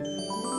Música